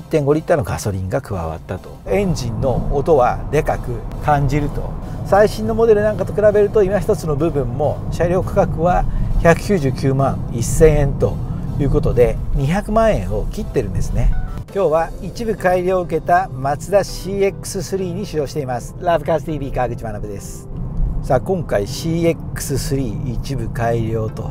1.5リッターのガソリンが加わったと。エンジンの音はでかく感じると。最新のモデルなんかと比べると今一つの部分も車両価格は199万1000円ということで200万円を切ってるんですね。今日は一部改良を受けたマツダ CX3 に使用しています。ラブカース TV 川口学です。さあ今回 CX3 一部改良と。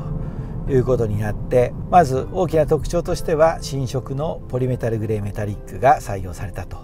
いうことになってまず大きな特徴としては新色のポリメタルグレーメタリックが採用されたと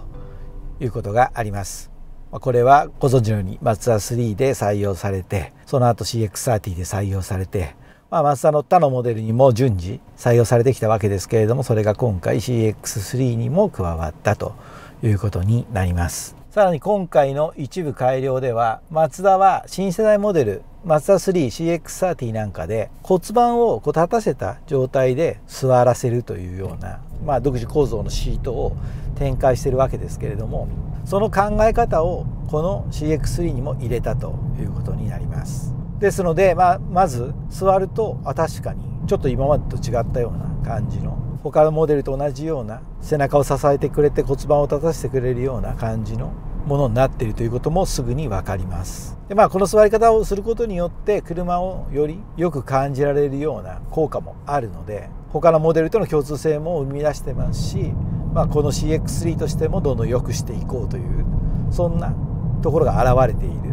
いうことがあります。これはご存知のようにマツダ3で採用されてその後 CX30 で採用されてまあ、マツダの他のモデルにも順次採用されてきたわけですけれどもそれが今回 CX3 にも加わったということになります。さらに今回の一部改良ではマツダは新世代モデルマツダ 3CX30 なんかで骨盤をこう立たせた状態で座らせるというような、まあ、独自構造のシートを展開してるわけですけれどもその考え方をこの CX3 にも入れたということになります。ですので、まあ、まず座るとあ確かにちょっと今までと違ったような感じの他のモデルと同じような背中を支えてくれて骨盤を立たせてくれるような感じのものになっているということもすぐに分かりますで、まあ、この座り方をすることによって車をよりよく感じられるような効果もあるので他のモデルとの共通性も生み出してますし、まあ、この CX3 としてもどんどん良くしていこうというそんなところが現れている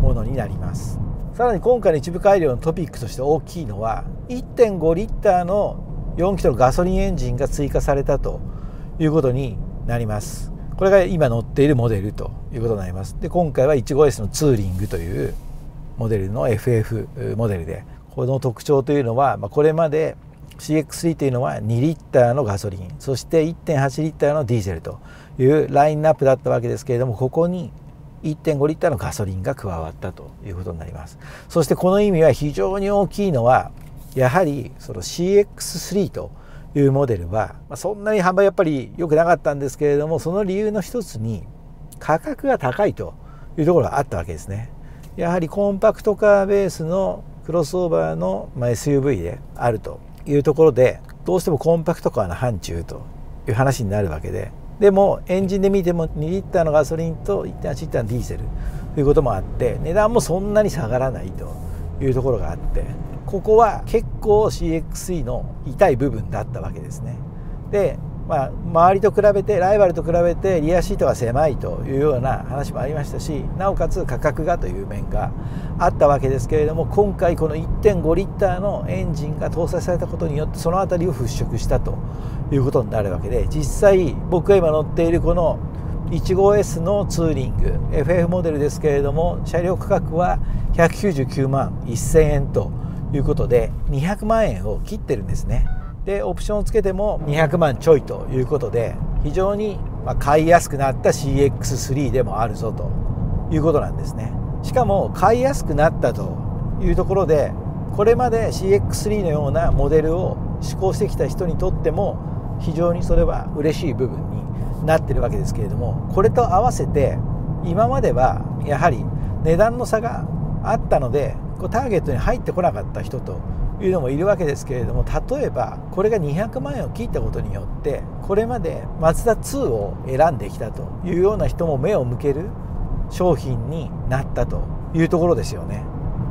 ものになります。さらに今回の一部改良のトピックとして大きいのは1.5リッターの4気筒のガソリンエンジンが追加されたということになりますこれが今乗っているモデルということになります。で今回は 15S のツーリングというモデルの FF モデルでこの特徴というのはまこれまで CX3 というのは2リッターのガソリンそして1.8リッターのディーゼルというラインナップだったわけですけれどもここに1.5リッターのガソリンが加わったということになります。そしてこの意味は非常に大きいのはやはりその CX3 というモデルはまあそんなに販売やっぱり良くなかったんですけれどもその理由の一つに価格が高いというところがあったわけですね。やはりコンパクトカーベースのクロスオーバーの SUV であるというところでどうしてもコンパクトカーの範疇という話になるわけででもエンジンで見ても2リッターのガソリンと1.8リッターのディーゼルということもあって値段もそんなに下がらないというところがあってここは結構 CX3 の痛い部分だったわけですね。でまあ、周りと比べてライバルと比べてリアシートが狭いというような話もありましたしなおかつ価格がという面があったわけですけれども今回この1.5リッターのエンジンが搭載されたことによってその辺りを払拭したということになるわけで実際僕が今乗っているこの 15S のツーリング FF モデルですけれども車両価格は199万1000円ということで200万円を切ってるんですね。でオプションをつけても200万ちょいということで非常に買いやすくなった CX3 でもあるぞということなんですねしかも買いやすくなったというところでこれまで CX3 のようなモデルを試行してきた人にとっても非常にそれは嬉しい部分になってるわけですけれどもこれと合わせて今まではやはり値段の差があったのでこうターゲットに入ってこなかった人というのもいるわけですけれども例えばこれが200万円を切ったことによってこれまでマツダ2を選んできたというような人も目を向ける商品になったというところですよね。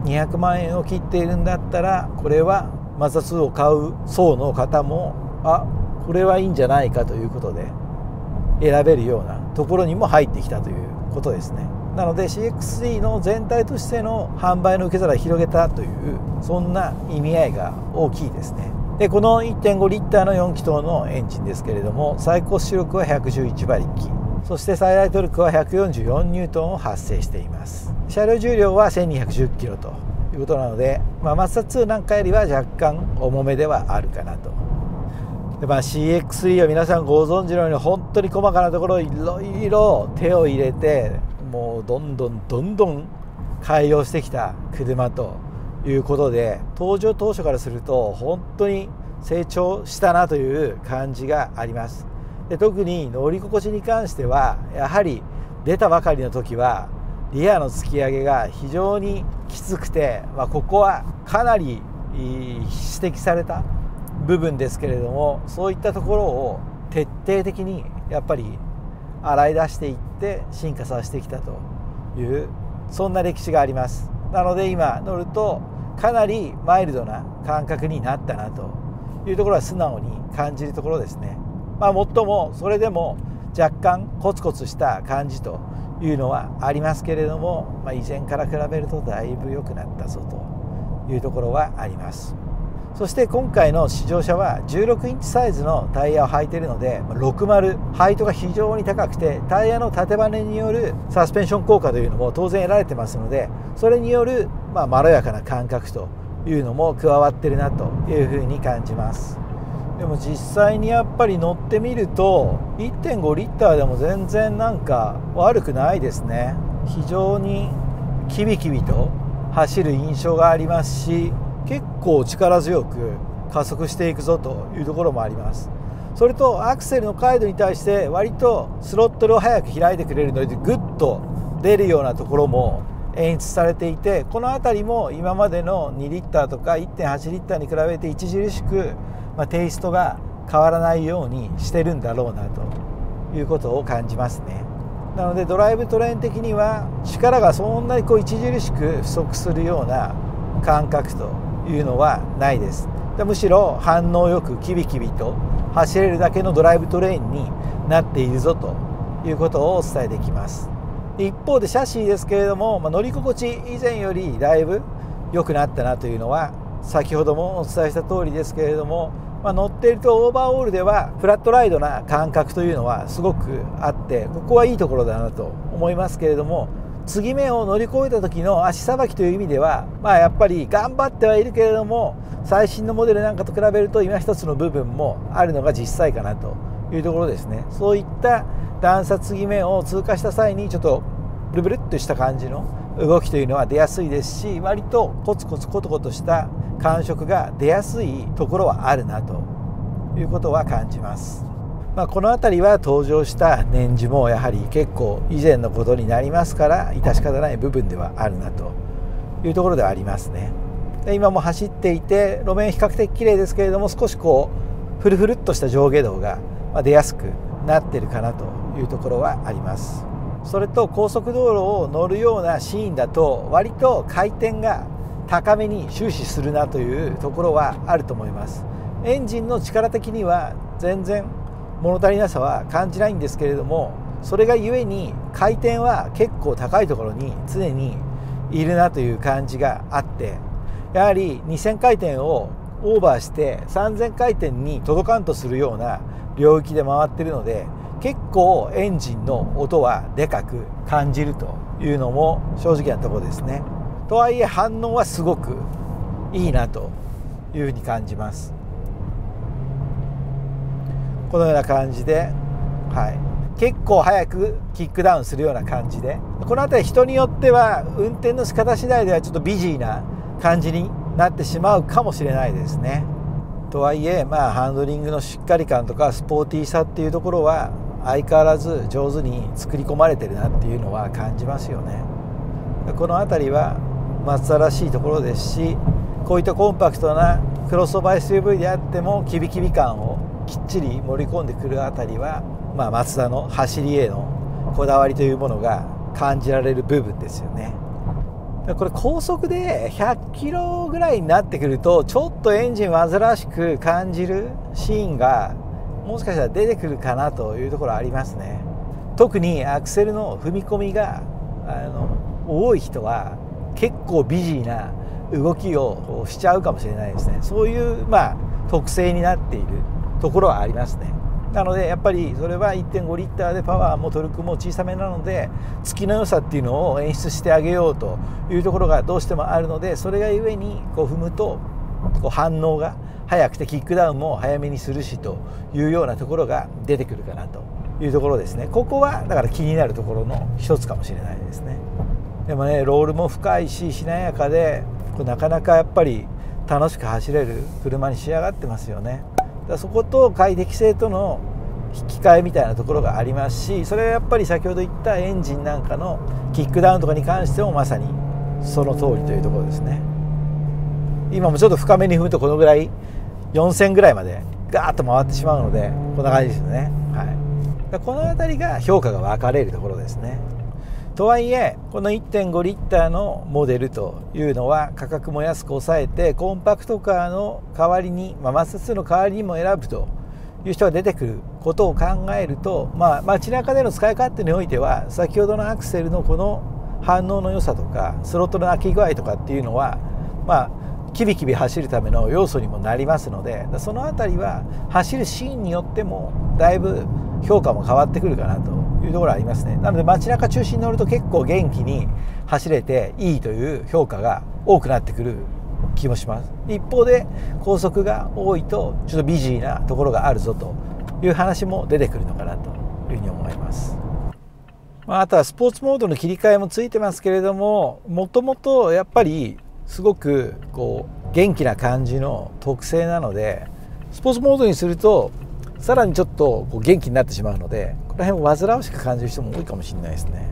200万円を切っているんだったらこれはマツダ2を買う層の方もあこれはいいんじゃないかということで選べるようなところにも入ってきたということですね。なので CX3 の全体としての販売の受け皿を広げたというそんな意味合いが大きいですね。でこの1.5リッターの4気筒のエンジンですけれども最高出力は111馬力そして最大トルクは144ニュートンを発生しています。車両重量は1210キロということなので、まあ、マツダ2なんかよりは若干重めではあるかなと。で、まあ、CX3 は皆さんご存知のように本当に細かなところいろいろ手を入れてもうどんどんどんどん改良してきた車ということで登場当初からすると本当に成長したなという感じがあります。で特に乗り心地に関してはやはり出たばかりの時はリアの突き上げが非常にきつくて、まあ、ここはかなり指摘された部分ですけれどもそういったところを徹底的にやっぱり洗い出していって進化させてきたというそんな歴史があります。なので今乗るとかなりマイルドな感覚になったなというところは素直に感じるところですね。まあもっともそれでも若干コツコツした感じというのはありますけれども、まあ、以前から比べるとだいぶ良くなったぞというところはあります。そして今回の試乗車は16インチサイズのタイヤを履いているので60ハイトが非常に高くてタイヤの縦バネによるサスペンション効果というのも当然得られてますのでそれによるまあまろやかな感覚というのも加わってるなというふうに感じます。でも実際にやっぱり乗ってみると1.5リッターでも全然なんか悪くないですね。非常にキビキビと走る印象がありますし結構力強く加速していくぞというところもあります。それとアクセルの回路に対して割とスロットルを早く開いてくれるのでグッと出るようなところも演出されていてこの辺りも今までの2リッターとか1.8リッターに比べて著しく、まあ、テイストが変わらないようにしてるんだろうなということを感じますね。なのでドライブトレーン的には力がそんなにこう著しく不足するような感覚というのはないです。むしろ反応よくキビキビと走れるだけのドライブトレインになっているぞということをお伝えできます。一方でシャシーですけれども、まあ、乗り心地以前よりだいぶ良くなったなというのは先ほどもお伝えした通りですけれども、まあ、乗っているとオーバーオールではフラットライドな感覚というのはすごくあってここはいいところだなと思いますけれども継ぎ目を乗り越えた時の足さばきという意味では、まあ、やっぱり頑張ってはいるけれども最新のモデルなんかと比べると今一つの部分もあるのが実際かなというところですねそういった段差継ぎ目を通過した際にちょっとブルブルっとした感じの動きというのは出やすいですし割とコツコツコトコトした感触が出やすいところはあるなということは感じます。まあ、この辺りは登場した年次もやはり結構以前のことになりますから致し方ない部分ではあるなというところではありますね。で今も走っていて路面比較的綺麗ですけれども少しこうフルフルっとした上下動が出やすくなってるかなというところはあります。それと高速道路を乗るようなシーンだと割と回転が高めに終始するなというところはあると思います。エンジンの力的には全然物足りなさは感じないんですけれどもそれがゆえに回転は結構高いところに常にいるなという感じがあってやはり2000回転をオーバーして3000回転に届かんとするような領域で回ってるので結構エンジンの音はでかく感じるというのも正直なところですね。とはいえ反応はすごくいいなというふうに感じます。このような感じで、はい、結構早くキックダウンするような感じでこの辺り人によっては運転の仕方次第ではちょっとビジーな感じになってしまうかもしれないですね。とはいえ、まあ、ハンドリングのしっかり感とかスポーティーさっていうところは相変わらず上手に作り込まれてるなっていうのは感じますよね。この辺りは松田らしいところですしこういったコンパクトなクロスオーバー SUV であってもキビキビ感をきっちり盛り込んでくるあたりは、まあ、マツダの走りへのこだわりというものが感じられる部分ですよね。これ高速で100キロぐらいになってくるとちょっとエンジン煩わしく感じるシーンがもしかしたら出てくるかなというところありますね。特にアクセルの踏み込みがあの多い人は結構ビジーな動きをしちゃうかもしれないですね。そういうまあ特性になっている。ところはありますね。なのでやっぱりそれは1.5リッターでパワーもトルクも小さめなので月の良さっていうのを演出してあげようというところがどうしてもあるのでそれがゆえにこう踏むとこう反応が速くてキックダウンも早めにするしというようなところが出てくるかなというところですね。ここはだから気になるところの一つかもしれないですね。でもねロールも深いししなやかでこなかなかやっぱり楽しく走れる車に仕上がってますよね。だそこと快適性との引き換えみたいなところがありますしそれはやっぱり先ほど言ったエンジンなんかのキックダウンとかに関してもまさにその通りというところですね。今もちょっと深めに踏むとこのぐらい4000ぐらいまでガーッと回ってしまうのでこんな感じですよね、はい、この辺りが評価が分かれるところですね。とはいえこの1.5リッターのモデルというのは価格も安く抑えてコンパクトカーの代わりに、まあ、マス2の代わりにも選ぶという人が出てくることを考えると、まあ、街中での使い勝手においては先ほどのアクセルのこの反応の良さとかスロットの開き具合とかっていうのはまあキビキビ走るための要素にもなりますのでその辺りは走るシーンによってもだいぶ評価も変わってくるかなというところありますね。なので街中中心に乗ると結構元気に走れていいという評価が多くなってくる気もします。一方で高速が多いとちょっとビジーなところがあるぞという話も出てくるのかなというふうに思います。まあ、あとはスポーツモードの切り替えもついてますけれどももともとやっぱりすごくこう元気な感じの特性なのでスポーツモードにするとさらにちょっとこう元気になってしまうのでこの辺を煩わしく感じる人も多いかもしれないですね。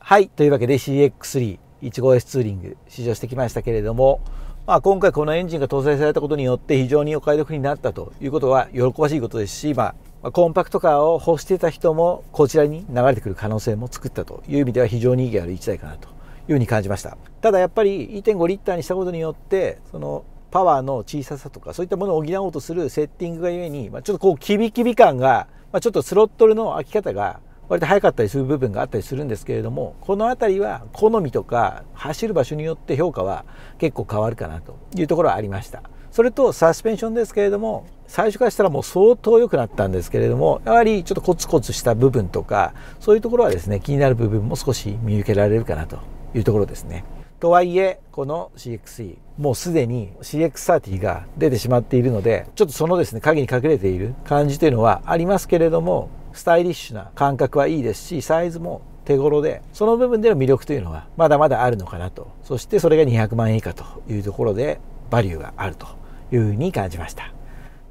はいというわけで CX315S ツーリング試乗してきましたけれども、まあ、今回このエンジンが搭載されたことによって非常にお買い得になったということは喜ばしいことですし、まあ、コンパクトカーを欲していた人もこちらに流れてくる可能性も作ったという意味では非常に意義ある1台かなというふうに感じましたただやっぱり1.5リッターにしたことによってそのパワーの小ささとかそういったものを補おうとするセッティングがゆえに、まあ、ちょっとこうキビキビ感が、まあ、ちょっとスロットルの開き方が割と早かったりする部分があったりするんですけれどもこの辺りは好みとか走る場所によって評価は結構変わるかなというところはありましたそれとサスペンションですけれども最初からしたらもう相当良くなったんですけれどもやはりちょっとコツコツした部分とかそういうところはですね気になる部分も少し見受けられるかなというところですね。とはいえこの CXE もうすでに CX30 が出てしまっているのでちょっとそのですね影に隠れている感じというのはありますけれどもスタイリッシュな感覚はいいですしサイズも手頃でその部分での魅力というのはまだまだあるのかなとそしてそれが200万円以下というところでバリューがあるというふうに感じました。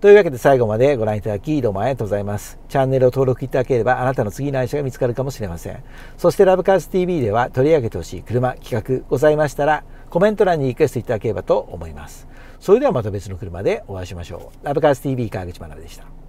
というわけで最後までご覧いただきどうもありがとうございます。チャンネルを登録いただければあなたの次の愛車が見つかるかもしれません。そしてラブカーズ TV では取り上げてほしい車企画ございましたらコメント欄にリクエストいただければと思います。それではまた別の車でお会いしましょう。ラブカーズ TV 川口学でした。